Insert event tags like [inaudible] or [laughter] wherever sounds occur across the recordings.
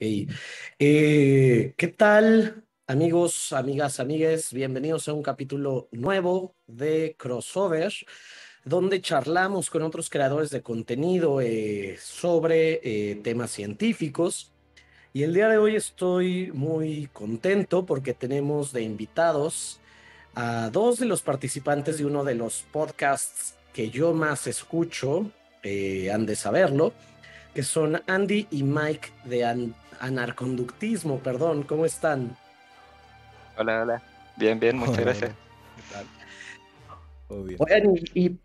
Eh, ¿qué tal, amigos, amigas, amigues? Bienvenidos a un capítulo nuevo de Crossover, donde charlamos con otros creadores de contenido eh, sobre eh, temas científicos. Y el día de hoy estoy muy contento porque tenemos de invitados a dos de los participantes de uno de los podcasts que yo más escucho, han de saberlo, que son Andy y Mike de anarconductismo, perdón, ¿cómo están? Hola, hola. Bien, bien, muchas gracias. Bueno, y,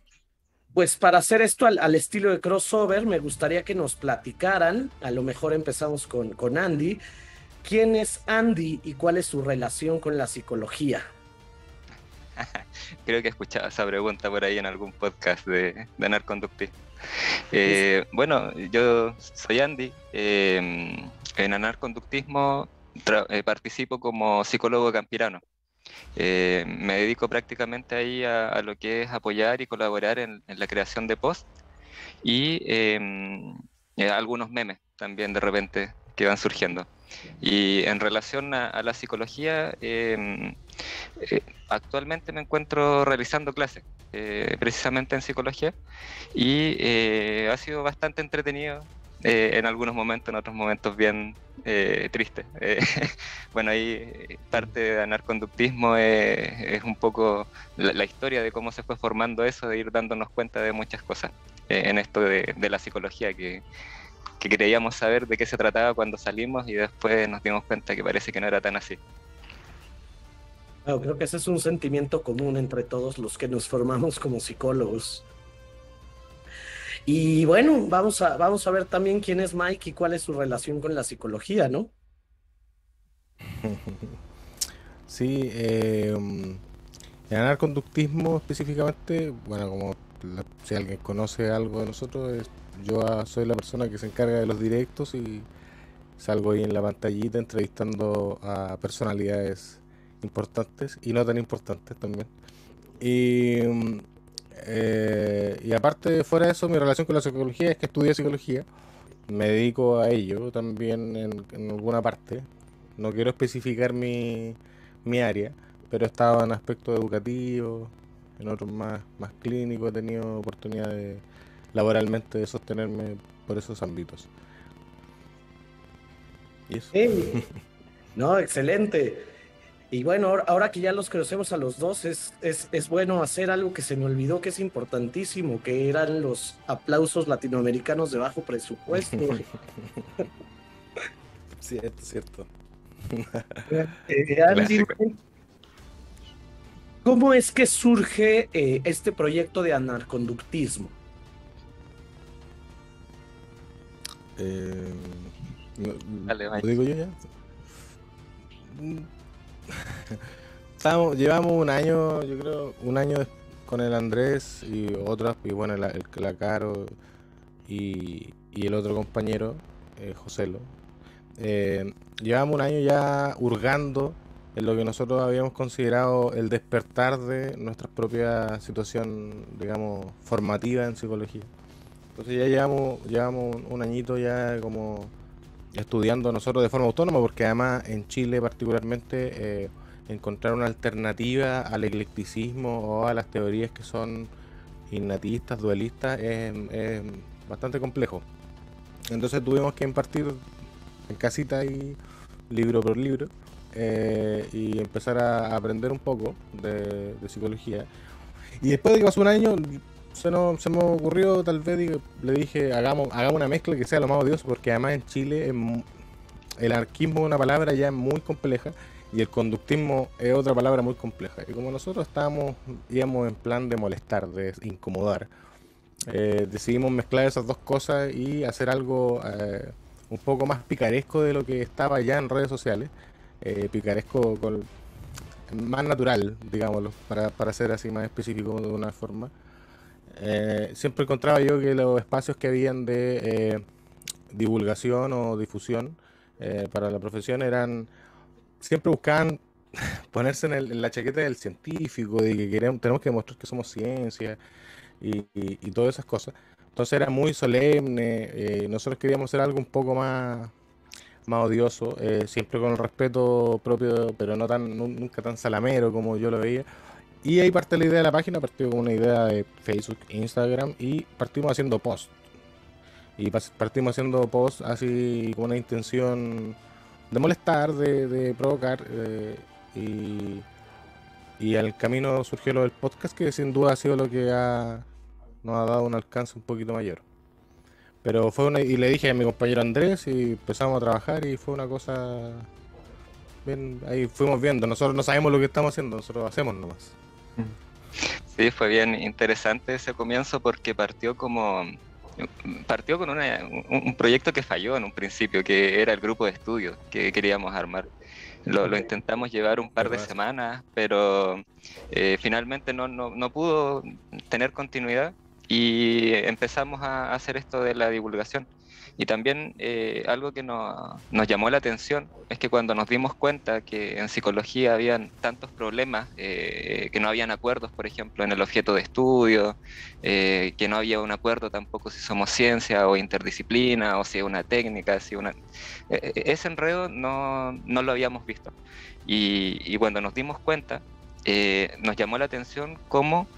pues para hacer esto al, estilo de crossover, me gustaría que nos platicaran, a lo mejor empezamos con, con Andy, ¿quién es Andy y cuál es su relación con la psicología? [laughs] Creo que he escuchado esa pregunta por ahí en algún podcast de, de anarconductismo. Eh, bueno, yo soy Andy. Eh, en anarconductismo eh, participo como psicólogo campirano. Eh, me dedico prácticamente ahí a, lo que es apoyar y colaborar en, la creación de posts y algunos memes también de repente que van surgiendo. Y en relación a, la psicología, em, actualmente me encuentro realizando clases precisamente en psicología y ha sido bastante entretenido eh, en algunos momentos, en otros momentos bien eh, tristes. Eh, [laughs] bueno, ahí parte de anarconductismo es, un poco la, historia de cómo se fue formando eso, de ir dándonos cuenta de muchas cosas en esto de, la psicología que, que creíamos saber de qué se trataba cuando salimos y después nos dimos cuenta que parece que no era tan así. creo que ese es un sentimiento común entre todos los que nos formamos como psicólogos. Y bueno, vamos a, vamos a ver también quién es Mike y cuál es su relación con la psicología, ¿no? [laughs] Sí, eh, en anarconductismo específicamente, bueno, como si alguien conoce algo de nosotros, yo soy la persona que se encarga de los directos y salgo ahí en la pantallita entrevistando a personalidades importantes y no tan importantes también. Y eh, y aparte, fuera de eso, mi relación con la psicología es que estudié psicología. Me dedico a ello también en, alguna parte. No quiero especificar mi, mi área, pero he estado en aspectos educativos, en otros más, más clínicos. He tenido oportunidad de, laboralmente de sostenerme por esos ámbitos. ¿Y eso? No, excelente. Y bueno, ahora, que ya los conocemos a los dos, es, es, bueno hacer algo que se me olvidó que es importantísimo, que eran los aplausos latinoamericanos de bajo presupuesto. [laughs] cierto, cierto. Eh, ¿Cómo es que surge eh, este proyecto de anarconductismo? Eh, ¿Lo digo yo ya? llevamos un año, yo creo, un año con el Andrés y otras, y bueno, el, el, Caro y, el otro compañero, eh, Joselo. Eh, llevamos un año ya hurgando en lo que nosotros habíamos considerado el despertar de nuestra propia situación, digamos, formativa en psicología. Entonces ya llevamos, llevamos un, añito ya como estudiando nosotros de forma autónoma, porque además en Chile particularmente eh, encontrar una alternativa al eclecticismo o a las teorías que son innatistas, dualistas, es, bastante complejo. Entonces tuvimos que impartir en casita y libro por libro eh, y empezar a aprender un poco de, psicología. Y después de que pasó un año, se, se me ocurrió tal vez, le dije, hagamos, hagamos una mezcla que sea lo más odioso, porque además en Chile el anarquismo es una palabra ya muy compleja y el conductismo es otra palabra muy compleja. Y como nosotros estábamos, íbamos en plan de molestar, de incomodar, eh, decidimos mezclar esas dos cosas y hacer algo eh, un poco más picaresco de lo que estaba ya en redes sociales. Eh, picaresco más natural, digámoslo, para, para ser así más específico de una forma. Siempre encontraba yo que los espacios que habían de divulgación o difusión para la profesión eran siempre buscaban [laughs] ponerse en, la chaqueta del científico, de que queremos, tenemos que demostrar que somos ciencia y, todas esas cosas. Entonces era muy solemne, eh, nosotros queríamos hacer algo un poco más, más odioso, eh, siempre con el respeto propio, pero no tan nunca tan salamero como yo lo veía. Y ahí parte la idea de la página, partió con una idea de Facebook, Instagram y partimos haciendo posts. Y partimos haciendo posts así con una intención de molestar, de, provocar. Eh, y, y al camino surgió lo del podcast, que sin duda ha sido lo que nos ha dado un alcance un poquito mayor. Pero fue una, y le dije a mi compañero Andrés y empezamos a trabajar y fue una cosa ahí fuimos viendo, nosotros no sabemos lo que estamos haciendo, nosotros hacemos nomás. Sí, fue bien interesante ese comienzo porque partió como partió con un proyecto que falló en un principio, que era el grupo de estudio que queríamos armar. Lo, intentamos llevar un par de semanas, pero eh, finalmente no, no, no, pudo tener continuidad y empezamos a hacer esto de la divulgación. Y también eh, algo que nos llamó la atención es que cuando nos dimos cuenta que en psicología habían tantos problemas, eh, que no habían acuerdos, por ejemplo, en el objeto de estudio, eh, que no había un acuerdo tampoco si somos ciencia o interdisciplina o si es una técnica, si una... ese enredo no, no, lo habíamos visto. Y, y cuando nos dimos cuenta, nos llamó la atención cómo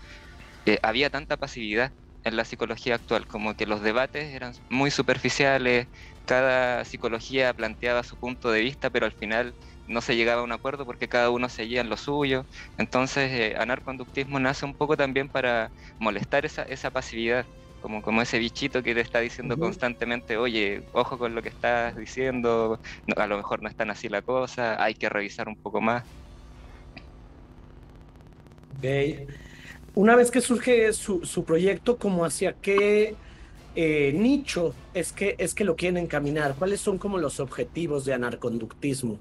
había tanta pasividad en la psicología actual, como que los debates eran muy superficiales, cada psicología planteaba su punto de vista, pero al final no se llegaba a un acuerdo porque cada uno seguía en lo suyo. Entonces, eh, anarconductismo nace un poco también para molestar esa, esa pasividad, como, como ese bichito que te está diciendo constantemente, oye, ojo con lo que estás diciendo, a lo mejor no es tan así la cosa, hay que revisar un poco más. Okay una vez que surge su, proyecto, ¿como hacia qué eh, nicho es que, es que lo quieren encaminar? ¿Cuáles son como los objetivos de anarconductismo?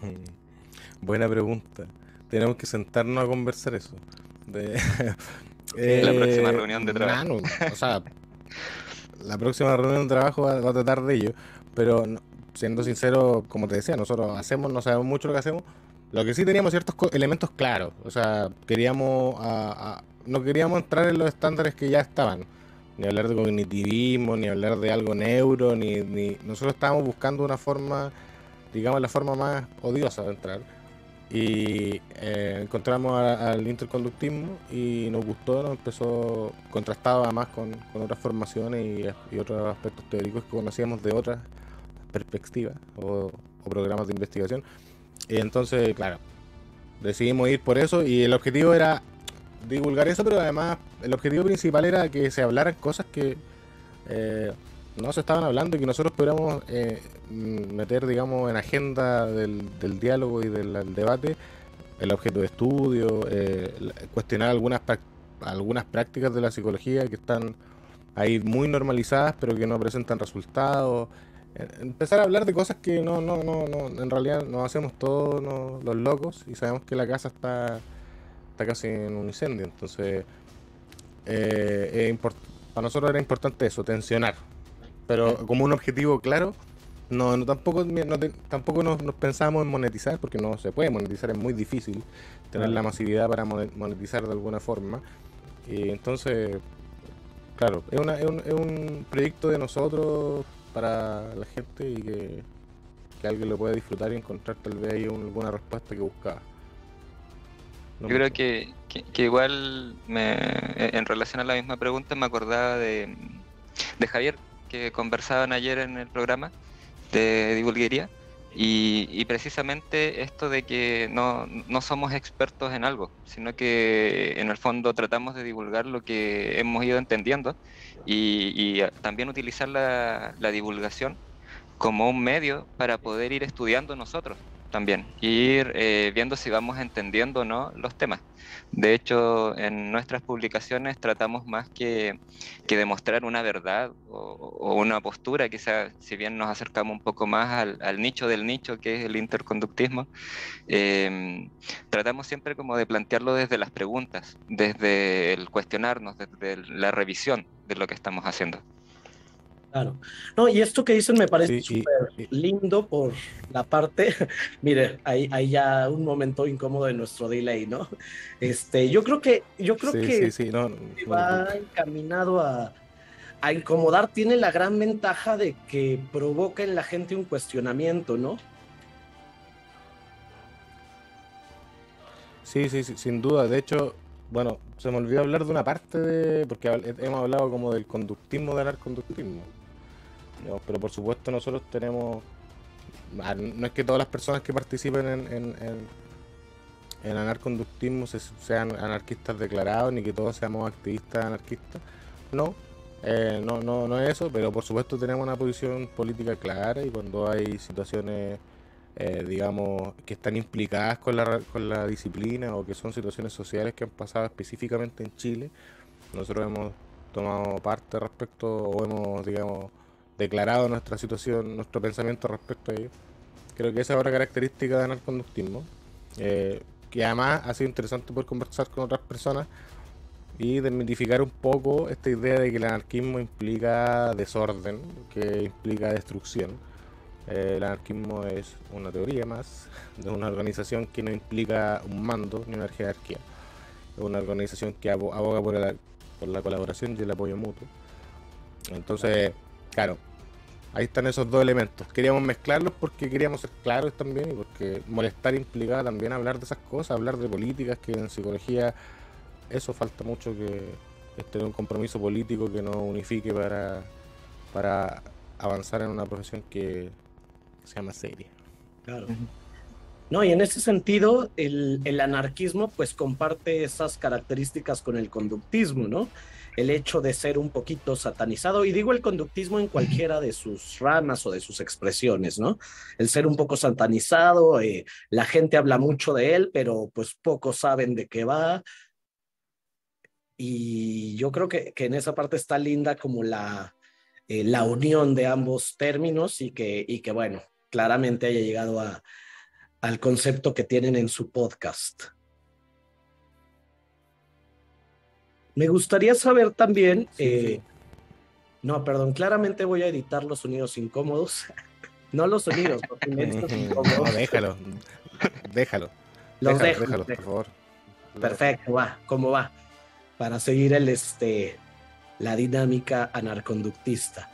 [laughs] Buena pregunta. Tenemos que sentarnos a conversar eso. [laughs] la próxima reunión de trabajo. o sea, la próxima reunión de trabajo va, a tratar de ello. Pero siendo sincero, como te decía, nosotros hacemos, no sabemos mucho lo que hacemos, lo que sí teníamos ciertos elementos claros. O sea, queríamos. no queríamos entrar en los estándares que ya estaban. Ni hablar de cognitivismo, ni hablar de algo neuro, ni, ni... nosotros estábamos buscando una forma, digamos, la forma más odiosa de entrar. Y eh, encontramos al interconductismo y nos gustó, nos empezó, contrastado además con, otras formaciones y, otros aspectos teóricos que conocíamos de otras perspectivas o programas de investigación. Y entonces, claro, decidimos ir por eso y el objetivo era divulgar eso, pero además el objetivo principal era que se hablaran cosas que eh, no se estaban hablando y que nosotros pudiéramos eh, meter, digamos, en agenda del, diálogo y del, debate el objeto de estudio, eh, cuestionar algunas, algunas prácticas de la psicología que están ahí muy normalizadas pero que no presentan resultados empezar a hablar de cosas que no, no, no, no en realidad nos hacemos todos los locos y sabemos que la casa está, está casi en un incendio. Entonces, eh, para nosotros era importante eso, tensionar. Pero como un objetivo claro, no, no tampoco, no tampoco nos, pensamos en monetizar, porque no se puede monetizar, es muy difícil tener la masividad para monetizar de alguna forma. Y entonces, claro, es, una, es, un, es un proyecto de nosotros para la gente y que, alguien lo pueda disfrutar y encontrar tal vez ahí alguna respuesta que buscaba. Yo creo que, igual me, en relación a la misma pregunta me acordaba de, de Javier, que conversaban ayer en el programa de divulguería, y, precisamente esto de que no, no, somos expertos en algo, sino que en el fondo tratamos de divulgar lo que hemos ido entendiendo y, también utilizar la, la, divulgación como un medio para poder ir estudiando nosotros también, ir eh, viendo si vamos entendiendo o no los temas. De hecho, en nuestras publicaciones tratamos más que, que demostrar una verdad o, una postura, quizás si bien nos acercamos un poco más al, nicho del nicho, que es el interconductismo, em, tratamos siempre como de plantearlo desde las preguntas, desde el cuestionarnos, desde la revisión de lo que estamos haciendo. Claro. No, y esto que dicen me parece súper lindo por la parte, [laughs] mire, hay, hay, ya un momento incómodo de nuestro delay, ¿no? Este, yo creo que, yo creo que no, va encaminado a, a incomodar tiene la gran ventaja de que provoca en la gente un cuestionamiento, ¿no? Sí, sí, sí, sin duda. De hecho, bueno, se me olvidó hablar de una parte de. porque hemos hablado como del conductismo del Pero por supuesto, nosotros tenemos. Ah, no es que todas las personas que participen en, en, en, anarconductismo sean anarquistas declarados, ni que todos seamos activistas anarquistas. No, eh, no, no, no es eso, pero por supuesto tenemos una posición política clara y cuando hay situaciones eh, digamos, que están implicadas con la, con la disciplina o que son situaciones sociales que han pasado específicamente en Chile. Nosotros hemos tomado parte respecto o hemos, digamos, declarado nuestra situación, nuestro pensamiento respecto a ello. Creo que esa es otra característica del anarconductismo, eh, que además ha sido interesante poder conversar con otras personas y desmitificar un poco esta idea de que el anarquismo implica desorden, que implica destrucción eh, el anarquismo es una teoría más de una organización que no implica un mando ni una jerarquía. Es una organización que aboga por la, por la colaboración y el apoyo mutuo. Entonces, claro, ahí están esos dos elementos. Queríamos mezclarlos porque queríamos ser claros también y porque molestar implica también hablar de esas cosas, hablar de políticas, que en psicología eso falta mucho que tener un compromiso político que nos unifique para, para avanzar en una profesión que se llama serie. Claro. No, y en ese sentido, el, el, anarquismo pues comparte esas características con el conductismo, ¿no? El hecho de ser un poquito satanizado, y digo el conductismo en cualquiera de sus ramas o de sus expresiones, ¿no? El ser un poco satanizado, eh, la gente habla mucho de él, pero pues pocos saben de qué va. Y yo creo que, que en esa parte está linda como la, eh, la unión de ambos términos y que, y que bueno, claramente haya llegado a, al concepto que tienen en su podcast. Me gustaría saber también, eh, no, perdón, claramente voy a editar los sonidos incómodos, [laughs] no los sonidos, los incómodos. déjalo, déjalo. Los déjalo, déjalo, por favor. Perfecto, va, ¿cómo va? Para seguir el, este, la dinámica anarconductista.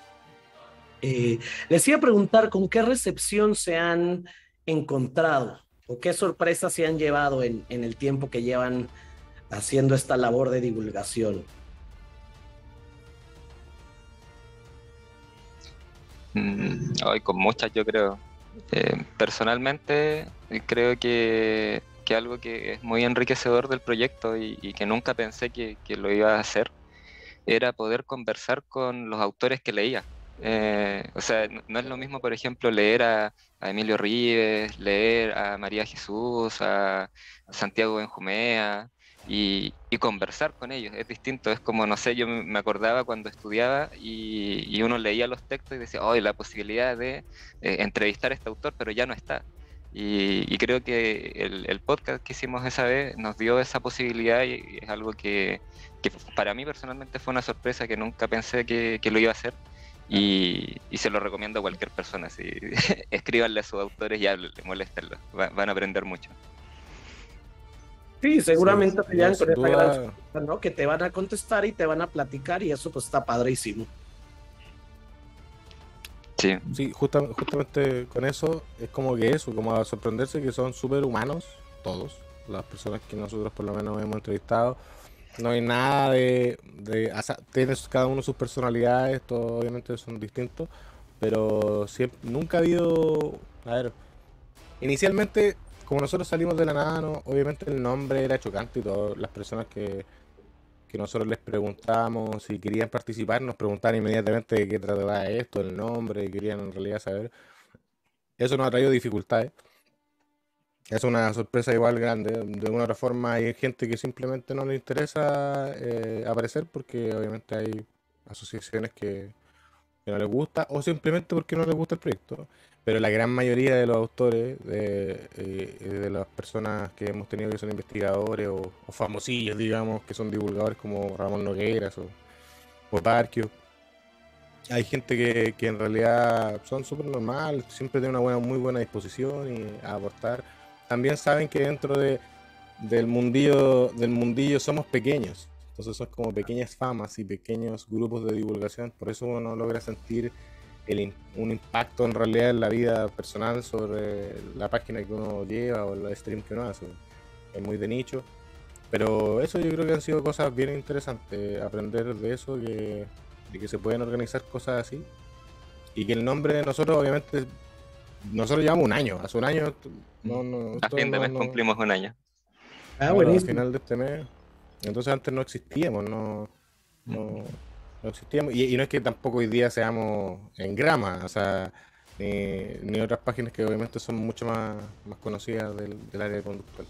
Eh, les iba a preguntar con qué recepción se han encontrado o qué sorpresas se han llevado en, en el tiempo que llevan haciendo esta labor de divulgación. Mm, hoy con muchas yo creo. Eh, personalmente creo que, que, algo que es muy enriquecedor del proyecto y, que nunca pensé que, lo iba a hacer era poder conversar con los autores que leía. Eh, o sea, no es lo mismo, por ejemplo, leer a, Emilio Rives, leer a María Jesús, a, Santiago Benjumea y, y, conversar con ellos. Es distinto, es como, no sé, yo me acordaba cuando estudiaba y, uno leía los textos y decía, oh, la posibilidad de eh, entrevistar a este autor, pero ya no está. Y, creo que el, podcast que hicimos esa vez nos dio esa posibilidad y es algo que, para mí personalmente fue una sorpresa que nunca pensé que, lo iba a hacer. Y, se lo recomiendo a cualquier persona. Si, [laughs] escríbanle a sus autores y háblenle, moléstenlos. van a aprender mucho. Sí, seguramente te con esa gran ¿no? Que te van a contestar y te van a platicar y eso pues está padrísimo. Sí, sí justamente con eso es como que eso, como a sorprenderse que son súper humanos todos, las personas que nosotros por lo menos hemos entrevistado. No hay nada de... de tienes cada uno sus personalidades, todos obviamente son distintos, pero siempre, nunca ha habido... A ver, inicialmente, como nosotros salimos de la nada, no, obviamente el nombre era chocante y todas las personas que que nosotros les preguntamos si querían participar, nos preguntaban inmediatamente de qué trataba esto, el nombre, querían en realidad saber. Eso nos ha traído dificultades. Es una sorpresa igual grande. De alguna otra forma hay gente que simplemente no le interesa eh, aparecer porque obviamente hay asociaciones que no les gusta o simplemente porque no les gusta el proyecto pero la gran mayoría de los autores, de, eh, de las personas que hemos tenido que son investigadores o, famosillos, digamos, que son divulgadores como Ramón Nogueras o, o hay gente que, que en realidad son súper normal, siempre tienen una buena, muy buena disposición y a aportar. También saben que dentro de, del mundillo, del mundillo somos pequeños, Entonces son como pequeñas famas y pequeños grupos de divulgación, por eso uno logra sentir un impacto en realidad en la vida personal sobre la página que uno lleva o el stream que uno hace. Es muy de nicho, pero eso yo creo que han sido cosas bien interesantes, aprender de eso, que, de que se pueden organizar cosas así. Y que el nombre de nosotros, obviamente, nosotros llevamos un año, hace un año. No, no, a fin de mes cumplimos un año. Ah, bueno, al final de este mes. Entonces antes no existíamos, no, no, no existíamos. Y, no es que tampoco hoy día seamos en grama, o sea, ni, otras páginas que obviamente son mucho más, más conocidas del, área conductual.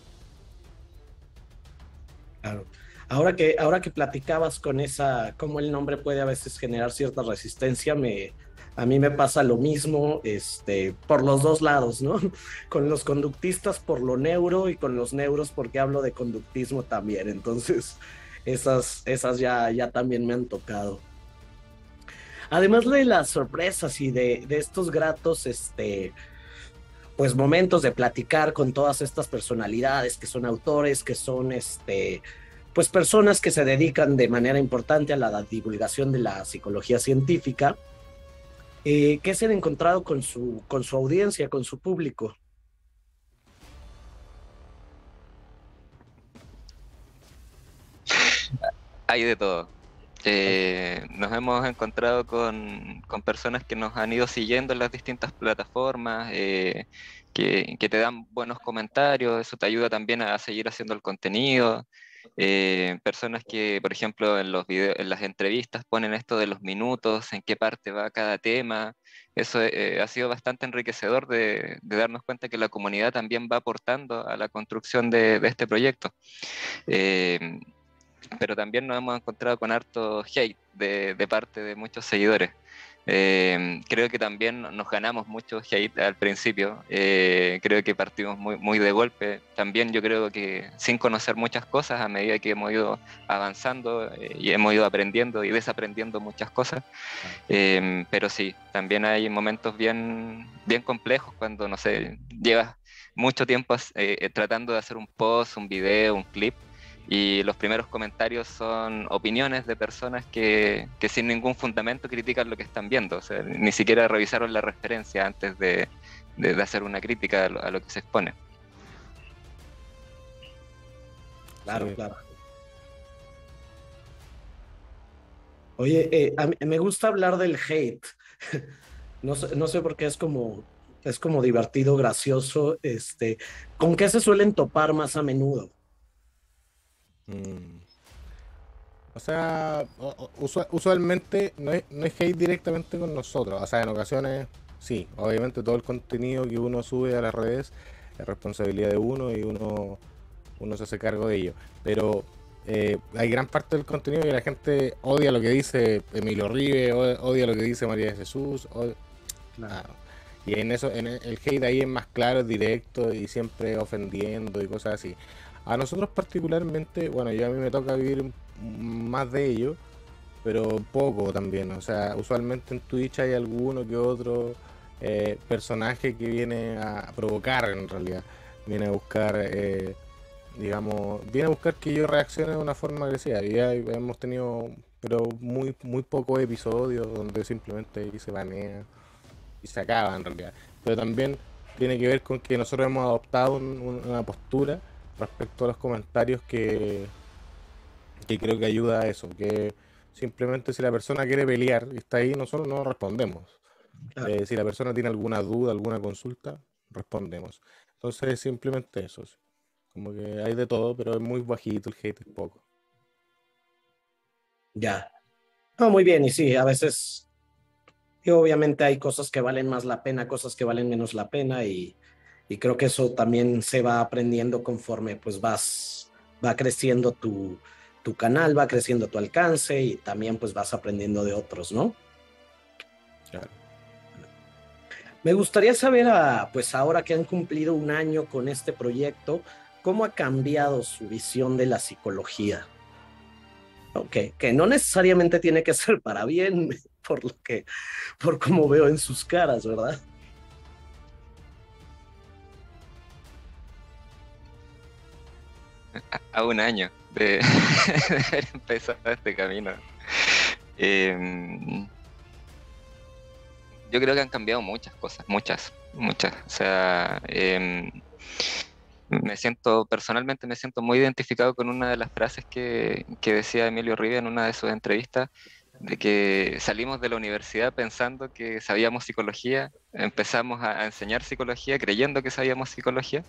Claro. Ahora que, ahora que platicabas con esa, cómo el nombre puede a veces generar cierta resistencia, me, a mí me pasa lo mismo este, por los dos lados, ¿no? [laughs] Con los conductistas por lo neuro y con los neuros porque hablo de conductismo también. Entonces, esas, esas ya, ya también me han tocado. Además de las sorpresas y de, estos gratos, este, pues momentos de platicar con todas estas personalidades que son autores, que son este, pues personas que se dedican de manera importante a la divulgación de la psicología científica. Eh, ¿Qué se han encontrado con su, con su audiencia, con su público? Hay de todo. Eh, nos hemos encontrado con, personas que nos han ido siguiendo en las distintas plataformas, eh, que, que, te dan buenos comentarios, eso te ayuda también a seguir haciendo el contenido. Eh, personas que, por ejemplo, en, los en las entrevistas ponen esto de los minutos, en qué parte va cada tema. Eso eh, ha sido bastante enriquecedor de, darnos cuenta que la comunidad también va aportando a la construcción de, este proyecto. Eh, pero también nos hemos encontrado con harto hate de parte de muchos seguidores. Eh, creo que también nos ganamos mucho hate al principio. Eh, creo que partimos muy, muy de golpe. También yo creo que sin conocer muchas cosas a medida que hemos ido avanzando eh, y hemos ido aprendiendo y desaprendiendo muchas cosas. pero sí, también hay momentos bien, bien complejos cuando, no sé, llevas mucho tiempo tratando de hacer un post, un video, un clip y los primeros comentarios son opiniones de personas que, sin ningún fundamento critican lo que están viendo, o sea, ni siquiera revisaron la referencia antes de, hacer una crítica a lo, que se expone. Claro, claro. Oye, eh, me gusta hablar del hate. [laughs] No sé, no sé por qué es como, es como divertido, gracioso. Este, ¿Con qué se suelen topar más a menudo? Mm. O sea, usualmente no es, no es hate directamente con nosotros. O sea, en ocasiones sí. Obviamente todo el contenido que uno sube a las redes es responsabilidad de uno y uno, uno se hace cargo de ello. Pero eh, hay gran parte del contenido y la gente odia lo que dice Emilio Rive, odia lo que dice María de Jesús. Y en eso, en el hate ahí es más claro, es directo y siempre ofendiendo y cosas así. A nosotros particularmente, bueno, yo a mí me toca vivir más de ello, pero poco también. O sea, usualmente en Twitch hay alguno que otro eh, personaje que viene a provocar en realidad. Viene a buscar, eh, digamos, viene a buscar que yo reaccione de una forma agresiva. Y ya hemos tenido, pero muy, muy pocos episodios donde simplemente se banea y se acaba en realidad. Pero también tiene que ver con que nosotros hemos adoptado una postura respecto a los comentarios que, que creo que ayuda a eso, que simplemente si la persona quiere pelear y está ahí, nosotros no respondemos. Eh, si la persona tiene alguna duda, alguna consulta, respondemos. Entonces, simplemente eso. Como que hay de todo, pero es muy bajito el hate, es poco. Ya. No, muy bien, y sí, a veces, y obviamente hay cosas que valen más la pena, cosas que valen menos la pena, y, y creo que eso también se va aprendiendo conforme pues vas, va creciendo tu, tu canal, va creciendo tu alcance y también pues vas aprendiendo de otros, ¿no? Claro. Me gustaría saber, a, pues ahora que han cumplido un año con este proyecto, ¿cómo ha cambiado su visión de la psicología? Okay, que no necesariamente tiene que ser para bien, [laughs] por lo que, por como veo en sus caras, ¿verdad? A un año [laughs] de, haber empezado este camino. Em, yo creo que han cambiado muchas cosas, muchas, muchas. O sea, em, me siento, personalmente me siento muy identificado con una de las frases que, que decía Emilio Rivia en una de sus entrevistas, de que salimos de la universidad pensando que sabíamos psicología, empezamos a, enseñar psicología creyendo que sabíamos psicología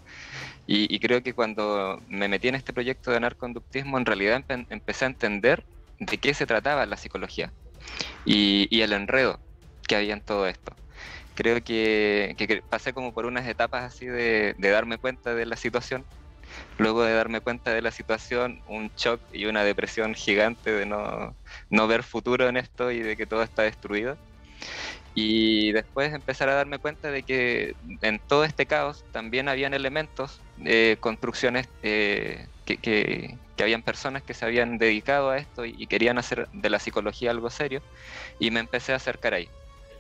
y, creo que cuando me metí en este proyecto de narconductismo en realidad empecé a entender de qué se trataba la psicología y, el enredo que había en todo esto. Creo que, pasé como por unas etapas así de darme cuenta de la situación luego de darme cuenta de la situación, un shock y una depresión gigante de no, no ver futuro en esto y de que todo está destruido. Y después empezar a darme cuenta de que en todo este caos también habían elementos, eh, construcciones eh, que, que, habían personas que se habían dedicado a esto y, y, querían hacer de la psicología algo serio. Y me empecé a acercar ahí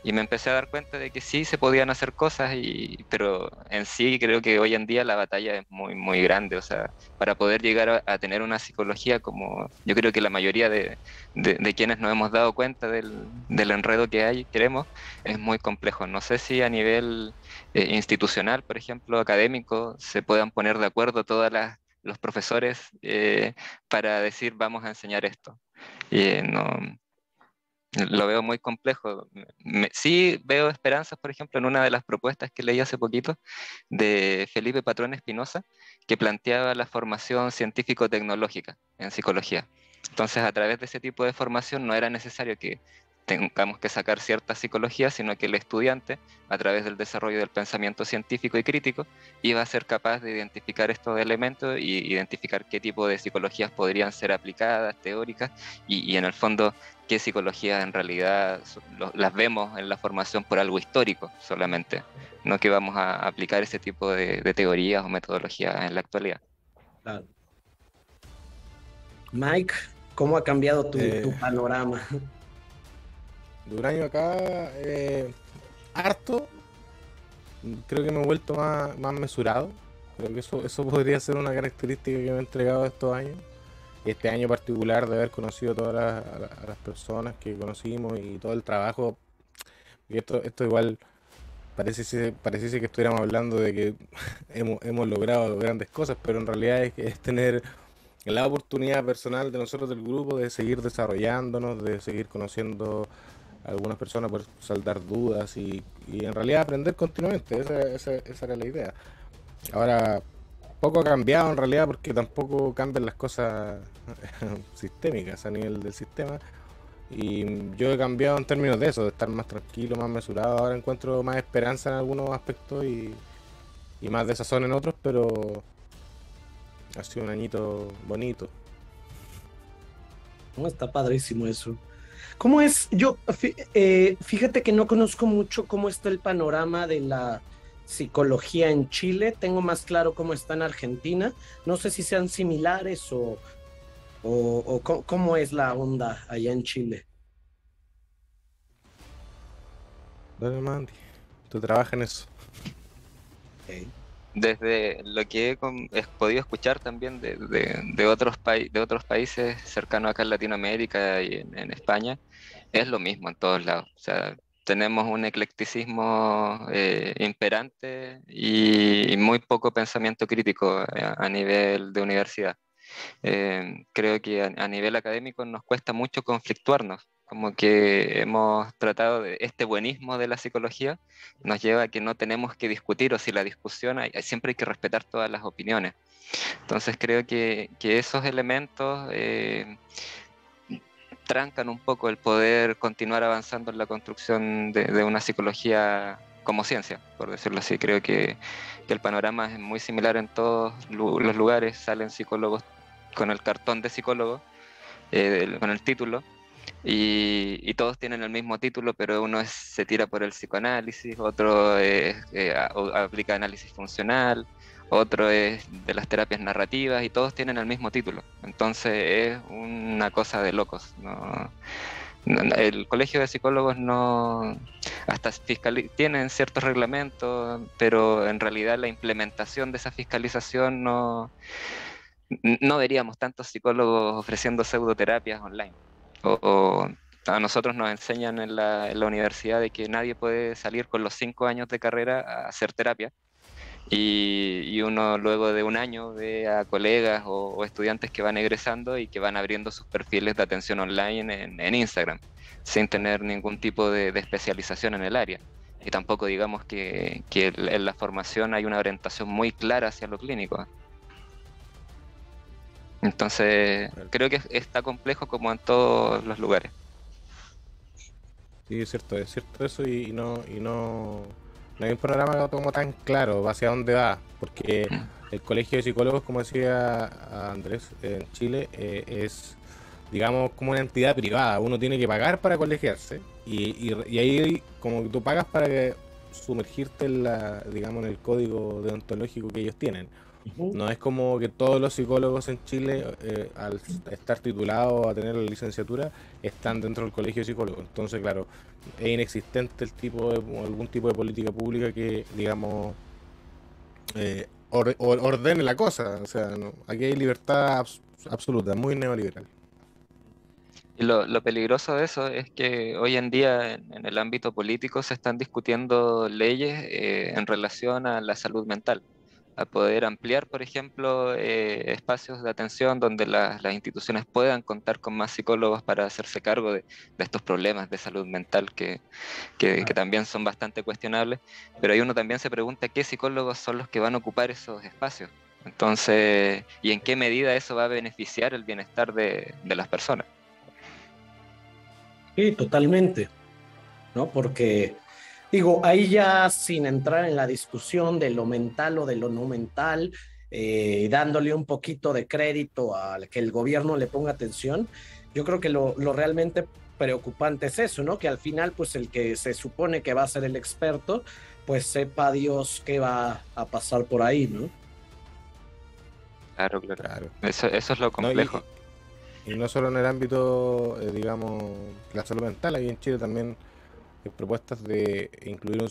y me empecé a dar cuenta de que sí se podían hacer cosas, y, pero en sí creo que hoy en día la batalla es muy, muy grande. O sea, para poder llegar a, tener una psicología como yo creo que la mayoría de, de, quienes nos hemos dado cuenta del, del, enredo que hay, queremos, es muy complejo. No sé si a nivel eh, institucional, por ejemplo, académico, se puedan poner de acuerdo todas las los profesores eh, para decir vamos a enseñar esto. Y no, lo veo muy complejo. sí veo esperanzas, por ejemplo, en una de las propuestas que leí hace poquito de Felipe Patrón Espinosa, que planteaba la formación científico-tecnológica en psicología. Entonces, a través de ese tipo de formación no era necesario que tengamos que sacar cierta psicología, sino que el estudiante, a través del desarrollo del pensamiento científico y crítico, iba a ser capaz de identificar estos elementos y identificar qué tipo de psicologías podrían ser aplicadas, teóricas, y, en el fondo qué psicologías en realidad las vemos en la formación por algo histórico solamente, no que vamos a aplicar ese tipo de, teorías o metodologías en la actualidad. Mike, ¿cómo ha cambiado tu, tu eh, panorama? de un año acá, eh, harto. Creo que me he vuelto más, más mesurado. Creo que eso, eso podría ser una característica que me he entregado estos años. Este año particular de haber conocido todas las, personas que conocimos y todo el trabajo. Y esto, esto igual parece, parece que estuviéramos hablando de que [laughs] hemos, hemos logrado grandes cosas, pero en realidad es, es tener la oportunidad personal de nosotros del grupo de seguir desarrollándonos, de seguir conociendo algunas personas por saldar dudas y, en realidad aprender continuamente. Esa, esa, era la idea. Ahora, poco ha cambiado en realidad porque tampoco cambian las cosas [laughs] sistémicas a nivel del sistema. Y yo he cambiado en términos de eso, de estar más tranquilo, más mesurado. Ahora encuentro más esperanza en algunos aspectos y, y más desazón en otros, pero ha sido un añito bonito. No, está padrísimo eso. ¿Cómo es? Yo, eh, fíjate que no conozco mucho cómo está el panorama de la psicología en Chile. Tengo más claro cómo está en Argentina. No sé si sean similares o, o, cómo es la onda allá en Chile. Dale, Mandy. Tú trabajas en eso. Desde lo que he, podido escuchar también de, de, otros, de otros países cercanos acá en Latinoamérica y en España, es lo mismo en todos lados. O sea, tenemos un eclecticismo eh, imperante y, muy poco pensamiento crítico a, nivel de universidad. Eh, creo que a, nivel académico nos cuesta mucho conflictuarnos, como que hemos tratado de este buenismo de la psicología nos lleva a que no tenemos que discutir o si la discusión hay, siempre hay que respetar todas las opiniones. Entonces creo que, que esos elementos eh, trancan un poco el poder continuar avanzando en la construcción de, una psicología como ciencia, por decirlo así. Creo que, el panorama es muy similar en todos los lugares. Salen psicólogos con el cartón de psicólogo, eh, con el título, y, todos tienen el mismo título, pero uno se tira por el psicoanálisis, otro eh, aplica análisis funcional, otro es de las terapias narrativas y todos tienen el mismo título. Entonces es una cosa de locos. el colegio de psicólogos no hasta tienen ciertos reglamentos, pero en realidad la implementación de esa fiscalización no no veríamos tantos psicólogos ofreciendo pseudoterapias online. O, a nosotros nos enseñan en la, universidad de que nadie puede salir con los cinco años de carrera a hacer terapia. Y, uno luego de un año ve a colegas o, estudiantes que van egresando y que van abriendo sus perfiles de atención online en, Instagram, sin tener ningún tipo de, especialización en el área. Y tampoco digamos que, que en la formación hay una orientación muy clara hacia lo clínico. Entonces, creo que está complejo como en todos los lugares. Sí, es cierto, es cierto eso y, no y no, no hay un programa como tan claro hacia dónde va, porque mm. el Colegio de Psicólogos, como decía Andrés, en Chile, eh, es, digamos, como una entidad privada. Uno tiene que pagar para colegiarse y, y, ahí como que tú pagas para sumergirte en la, digamos, en el código deontológico que ellos tienen. No es como que todos los psicólogos en Chile, eh, al estar titulados a tener la licenciatura, están dentro del colegio de psicólogos. Entonces, claro, es inexistente el tipo de, algún tipo de política pública que, digamos, eh, ordene la cosa. O sea, aquí hay libertad absoluta, muy neoliberal. Y lo, peligroso de eso es que hoy en día en, el ámbito político se están discutiendo leyes eh, en relación a la salud mental a poder ampliar, por ejemplo, eh, espacios de atención donde las instituciones puedan contar con más psicólogos para hacerse cargo de, estos problemas de salud mental que, que, también son bastante cuestionables. Pero ahí uno también se pregunta qué psicólogos son los que van a ocupar esos espacios. Entonces, ¿y en qué medida eso va a beneficiar el bienestar de, de las personas? Sí, totalmente. ¿No? Porque Digo, ahí ya sin entrar en la discusión de lo mental o de lo no mental, eh, dándole un poquito de crédito a que el gobierno le ponga atención, yo creo que lo, realmente preocupante es eso, ¿no? Que al final, pues el que se supone que va a ser el experto, pues sepa Dios qué va a pasar por ahí, ¿no? Claro, claro. Eso, eso es lo complejo. y, no solo en el ámbito, eh, digamos, la salud mental, ahí en Chile también propuestas de incluir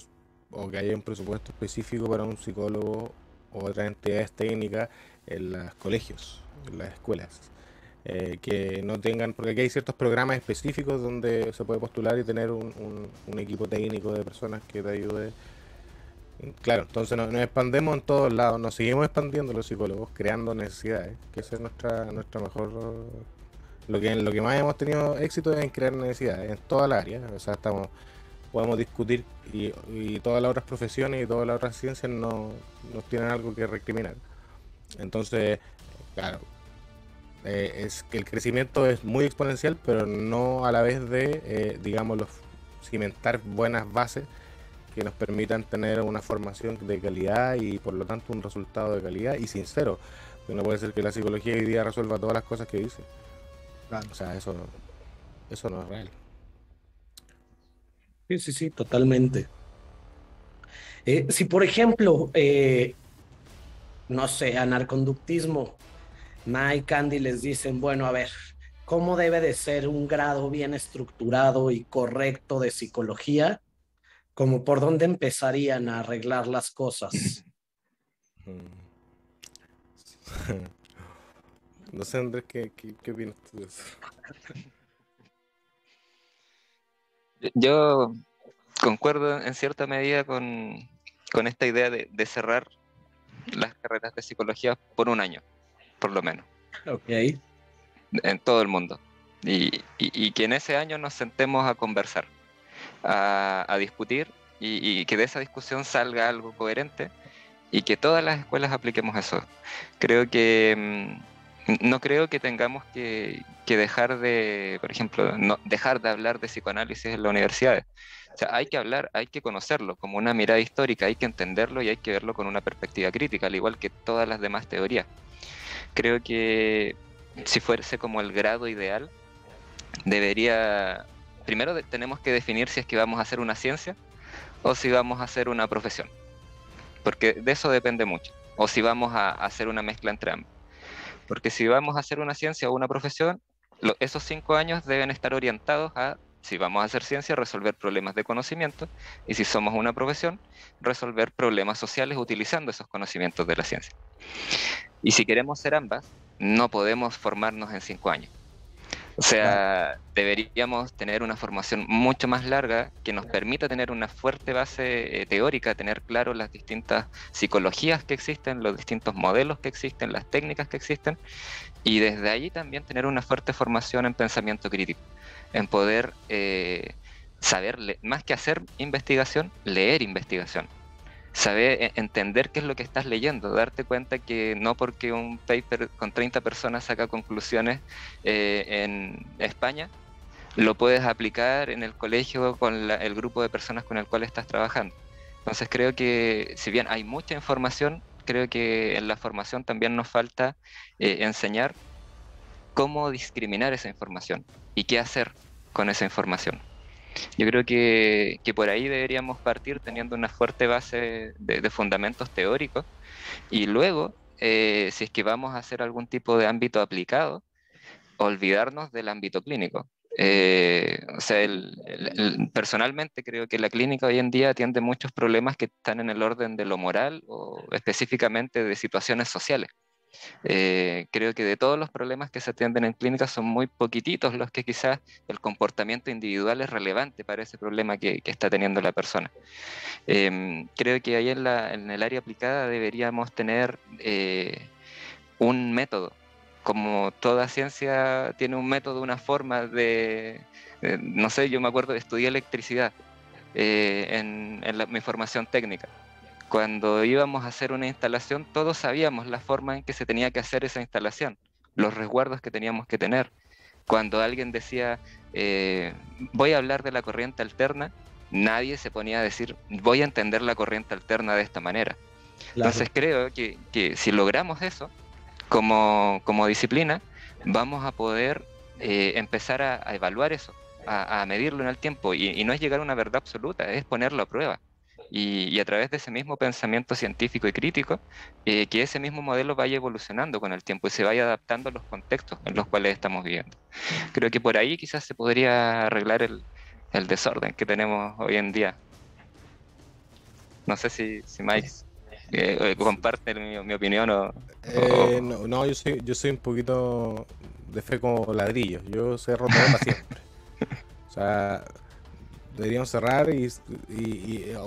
o que haya un presupuesto específico para un psicólogo o otras entidades técnicas en los colegios, en las escuelas. Eh, que no tengan, porque aquí hay ciertos programas específicos donde se puede postular y tener un, equipo técnico de personas que te ayude. Claro, entonces nos, expandemos en todos lados, nos seguimos expandiendo los psicólogos, creando necesidades, que es nuestra, nuestra mejor lo que, lo que más hemos tenido éxito es en crear necesidades en toda la área. O sea, estamos podemos discutir y, todas las otras profesiones y todas las otras ciencias no, nos tienen algo que recriminar. Entonces, claro, eh, es que el crecimiento es muy exponencial, pero no a la vez de, eh, digamos, cimentar buenas bases que nos permitan tener una formación de calidad y por lo tanto un resultado de calidad y sincero. no puede ser que la psicología hoy día resuelva todas las cosas que dice. O sea, eso, eso no es real. Sí, sí, sí, totalmente. Eh, si, por ejemplo, eh, no sé, anarconductismo, Mike Candy les dicen, bueno, a ver, ¿cómo debe de ser un grado bien estructurado y correcto de psicología? Como por dónde empezarían a arreglar las cosas. [laughs] no sé, Andrés, ¿qué, qué, qué opinas tú de eso? [laughs] Yo concuerdo en cierta medida con, esta idea de, cerrar las carreras de psicología por un año, por lo menos. Ok. En todo el mundo. Y, que en ese año nos sentemos a conversar, a, discutir y, que de esa discusión salga algo coherente y que todas las escuelas apliquemos eso. Creo que mm, no creo que tengamos que, dejar de, por ejemplo, dejar de hablar de psicoanálisis en las universidades. O sea, hay que hablar, hay que conocerlo como una mirada histórica, hay que entenderlo y hay que verlo con una perspectiva crítica, al igual que todas las demás teorías. Creo que si fuese como el grado ideal, debería, primero tenemos que definir si es que vamos a hacer una ciencia o si vamos a hacer una profesión, porque de eso depende mucho, o si vamos a hacer una mezcla entre ambos. Porque si vamos a hacer una ciencia o una profesión, esos cinco años deben estar orientados a si vamos a hacer ciencia, resolver problemas de conocimiento y si somos una profesión, resolver problemas sociales utilizando esos conocimientos de la ciencia. Y si queremos ser ambas, no podemos formarnos en cinco años. O sea, deberíamos tener una formación mucho más larga que nos permita tener una fuerte base eh, teórica, tener claro las distintas psicologías que existen, los distintos modelos que existen, las técnicas que existen, y desde ahí también tener una fuerte formación en pensamiento crítico, en poder eh, saber, más que hacer investigación, leer investigación saber e, entender qué es lo que estás leyendo, darte cuenta que no porque un paper con 30 personas saca conclusiones eh, en España, lo puedes aplicar en el colegio con el grupo de personas con el cual estás trabajando. Entonces creo que si bien hay mucha información, creo que en la formación también nos falta eh, enseñar cómo discriminar esa información y qué hacer con esa información. Yo creo que, por ahí deberíamos partir teniendo una fuerte base de, fundamentos teóricos y luego, eh, si es que vamos a hacer algún tipo de ámbito aplicado, olvidarnos del ámbito clínico. Eh, o sea, personalmente creo que la clínica hoy en día atiende muchos problemas que están en el orden de lo moral o específicamente de situaciones sociales. Eh, creo que de todos los problemas que se atienden en clínica son muy poquititos los que quizás el comportamiento individual es relevante para ese problema que, está teniendo la persona. Em, creo que ahí en, el área aplicada deberíamos tener eh, un método. Como toda ciencia tiene un método, una forma de, no sé, yo me acuerdo, de estudiar electricidad eh, en, mi formación técnica cuando íbamos a hacer una instalación, todos sabíamos la forma en que se tenía que hacer esa instalación, los resguardos que teníamos que tener. Cuando alguien decía, eh, voy a hablar de la corriente alterna, nadie se ponía a decir, voy a entender la corriente alterna de esta manera. Entonces creo que, si logramos eso como, disciplina, vamos a poder eh, empezar a, evaluar eso, a, medirlo en el tiempo. Y, y, no es llegar a una verdad absoluta, es ponerlo a prueba y, a través de ese mismo pensamiento científico y crítico, eh, que ese mismo modelo vaya evolucionando con el tiempo y se vaya adaptando a los contextos en los cuales estamos viviendo. Creo que por ahí quizás se podría arreglar el, el desorden que tenemos hoy en día. No sé si, si Mike eh, eh, comparte mi, mi opinión o, no, no, yo soy, yo soy un poquito de fe como ladrillo. Yo sé roto para siempre. [laughs] O sea, deberíamos cerrar y,